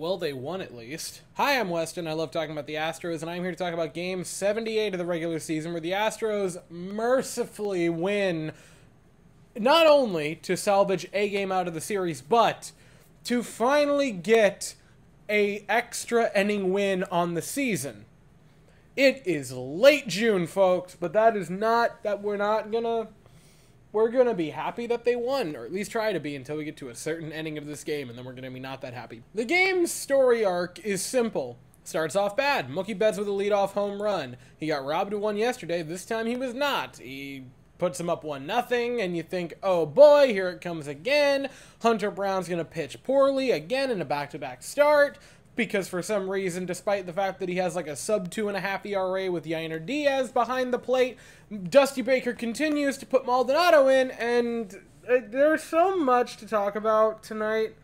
Well, they won at least. Hi, I'm Weston. I love talking about the Astros, and I'm here to talk about game 78 of the regular season, where the Astros mercifully win not only to salvage a game out of the series, but to finally get a extra inning win on the season. It is late June, folks, but that is not that we're not gonna we're gonna be happy that they won, or at least try to be until we get to a certain ending of this game, and then we're gonna be not that happy. The game's story arc is simple. Starts off bad. Mookie Betts with a leadoff home run. He got robbed of one yesterday. This time he was not. He puts him up one nothing, and you think, oh boy, here it comes again. Hunter Brown's gonna pitch poorly again in a back-to-back start because for some reason, despite the fact that he has like a sub two and a half ERA with Yainer Diaz behind the plate, Dusty Baker continues to put Maldonado in, and uh, there's so much to talk about tonight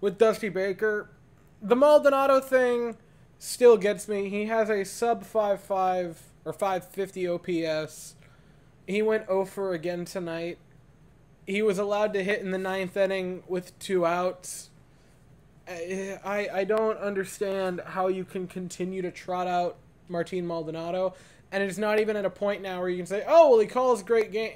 with Dusty Baker. The Maldonado thing still gets me. He has a sub 5.5 or 550 OPS. He went 0 for again tonight. He was allowed to hit in the ninth inning with two outs I, I don't understand how you can continue to trot out Martin Maldonado, and it's not even at a point now where you can say, "Oh, well, he calls great game."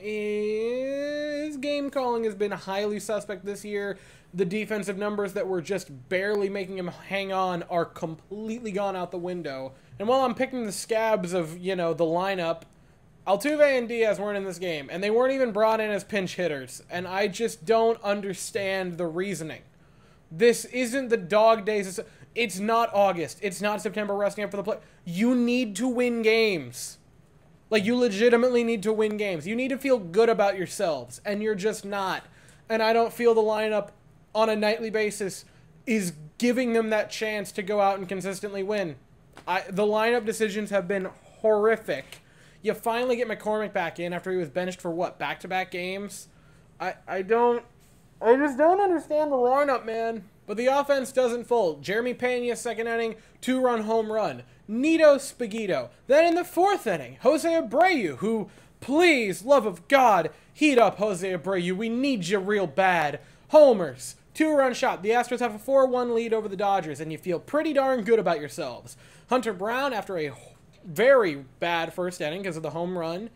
His game calling has been highly suspect this year. The defensive numbers that were just barely making him hang on are completely gone out the window. And while I'm picking the scabs of you know the lineup, Altuve and Diaz weren't in this game, and they weren't even brought in as pinch hitters. And I just don't understand the reasoning. This isn't the dog days. It's not August. It's not September resting up for the play. You need to win games. Like, you legitimately need to win games. You need to feel good about yourselves, and you're just not. And I don't feel the lineup on a nightly basis is giving them that chance to go out and consistently win. I, the lineup decisions have been horrific. You finally get McCormick back in after he was benched for what, back to back games? I, I don't I just don't understand the lineup, man. But the offense doesn't fold. Jeremy Pena, second inning, two run home run. Nito Spagito. Then in the fourth inning, Jose Abreu, who, please, love of God, heat up Jose Abreu. We need you real bad. Homers, two run shot. The Astros have a 4 1 lead over the Dodgers, and you feel pretty darn good about yourselves. Hunter Brown, after a very bad first inning because of the home run,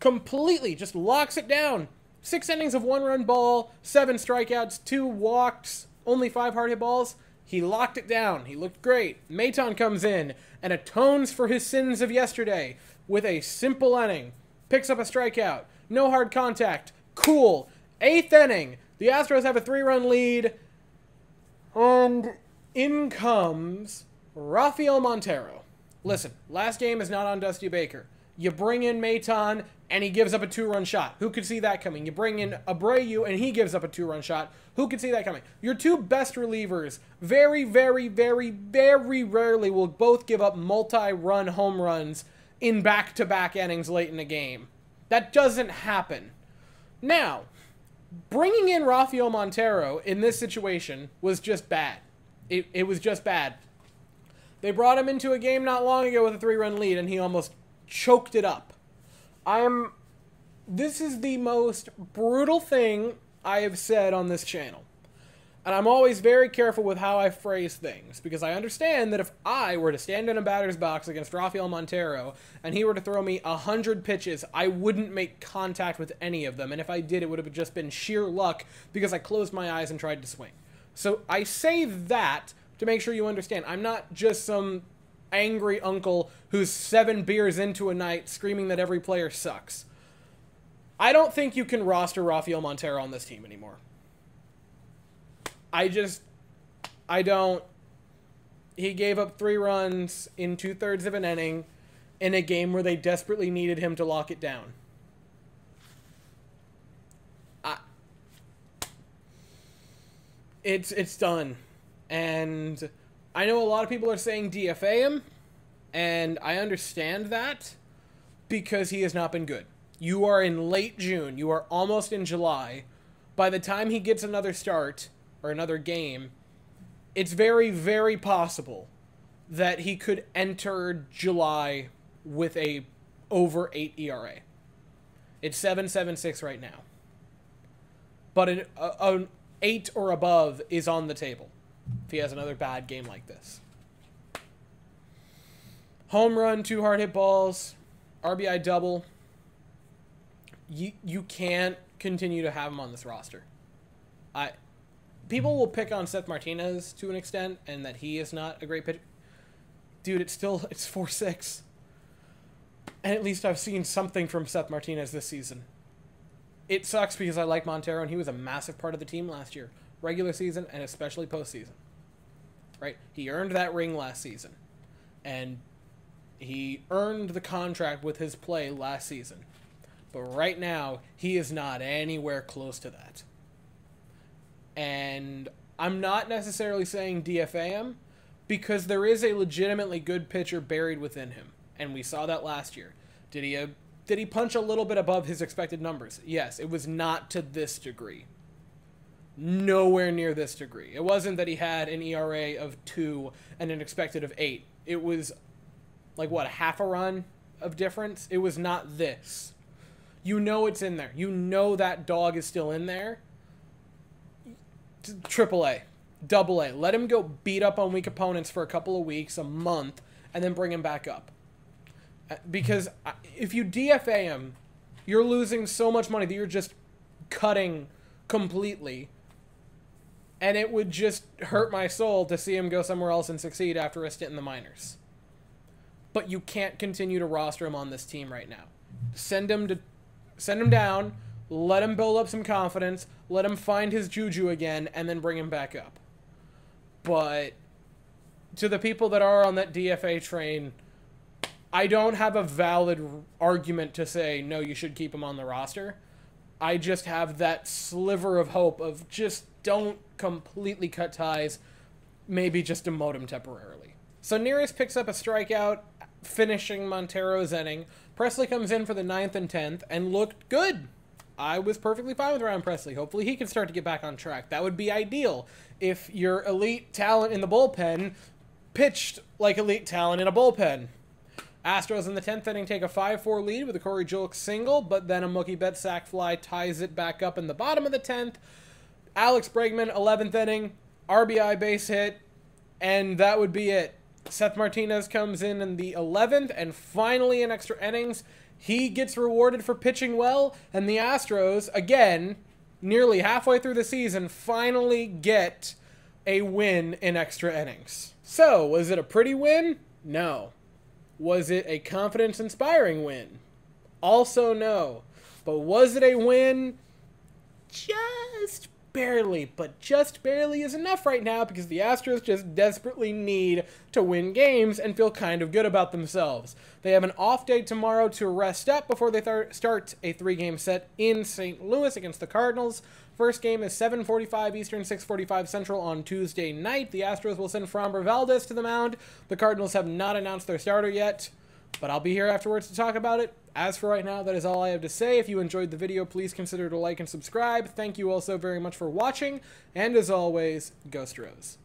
completely just locks it down Six innings of one run ball, seven strikeouts, two walks, only five hard hit balls. He locked it down. He looked great. Maton comes in and atones for his sins of yesterday with a simple inning. Picks up a strikeout. No hard contact. Cool. Eighth inning. The Astros have a three run lead. And in comes Rafael Montero. Listen, last game is not on Dusty Baker. You bring in Maton, and he gives up a two-run shot. Who could see that coming? You bring in Abreu, and he gives up a two-run shot. Who could see that coming? Your two best relievers, very, very, very, very rarely will both give up multi-run home runs in back-to-back innings late in the game. That doesn't happen. Now, bringing in Rafael Montero in this situation was just bad. It, it was just bad. They brought him into a game not long ago with a three-run lead, and he almost choked it up. I am. This is the most brutal thing I have said on this channel. And I'm always very careful with how I phrase things because I understand that if I were to stand in a batter's box against Rafael Montero and he were to throw me a hundred pitches, I wouldn't make contact with any of them. And if I did, it would have just been sheer luck because I closed my eyes and tried to swing. So I say that to make sure you understand. I'm not just some angry uncle who's seven beers into a night screaming that every player sucks. I don't think you can roster Rafael Montero on this team anymore. I just, I don't. He gave up three runs in two thirds of an inning in a game where they desperately needed him to lock it down. I, it's it's done, and I know a lot of people are saying DFA him, and I understand that because he has not been good. You are in late June, you are almost in July. By the time he gets another start or another game, it's very, very possible that he could enter July with a over 8 ERA. It's 7.76 right now. But an, a, an 8 or above is on the table. If he has another bad game like this. Home run, two hard hit balls, RBI double. You you can't continue to have him on this roster. I people will pick on Seth Martinez to an extent and that he is not a great pitcher. Dude, it's still it's four six. And at least I've seen something from Seth Martinez this season. It sucks because I like Montero and he was a massive part of the team last year, regular season and especially postseason. Right? He earned that ring last season. And he earned the contract with his play last season. But right now, he is not anywhere close to that. And I'm not necessarily saying DFA him because there is a legitimately good pitcher buried within him. And we saw that last year. Did he uh, did he punch a little bit above his expected numbers? Yes, it was not to this degree. Nowhere near this degree. It wasn't that he had an ERA of 2 and an expected of 8. It was like what, a half a run of difference? It was not this. You know it's in there. You know that dog is still in there. Triple A, double A. Let him go beat up on weak opponents for a couple of weeks, a month, and then bring him back up. Uh, because uh, if you DFA him, you're losing so much money that you're just cutting completely. And it would just hurt my soul to see him go somewhere else and succeed after a stint in the minors. But you can't continue to roster him on this team right now. Send him to send him down, let him build up some confidence, let him find his juju again, and then bring him back up. But to the people that are on that DFA train, I don't have a valid argument to say no, you should keep him on the roster. I just have that sliver of hope of just don't completely cut ties, maybe just demote him temporarily. So Neris picks up a strikeout, finishing Montero's inning. Pressly comes in for the ninth and tenth and looked good. I was perfectly fine with Ryan Pressly. Hopefully, he can start to get back on track. That would be ideal if your elite talent in the bullpen pitched like elite talent in a bullpen. Astros in the 10th inning take a 5 4 lead with a Corey Julks single, but then a Mookie Betts sac fly ties it back up in the bottom of the 10th. Alex Bregman, 11th inning, RBI base hit, and that would be it. Seth Martinez comes in in the 11th, and finally in extra innings, he gets rewarded for pitching well, and the Astros, again, nearly halfway through the season, finally get a win in extra innings. So, was it a pretty win? No. Was it a confidence inspiring win? Also, no. But was it a win? Just barely, but just barely is enough right now because the Astros just desperately need to win games and feel kind of good about themselves. They have an off day tomorrow to rest up before they th- start a three-game set in St. Louis against the Cardinals. First game is 7:45 Eastern, 6:45 Central on Tuesday night. The Astros will send Framber Valdez to the mound. The Cardinals have not announced their starter yet, but I'll be here afterwards to talk about it. As for right now, that is all I have to say. If you enjoyed the video, please consider to like and subscribe. Thank you also very much for watching, and as always, Ghost Rose.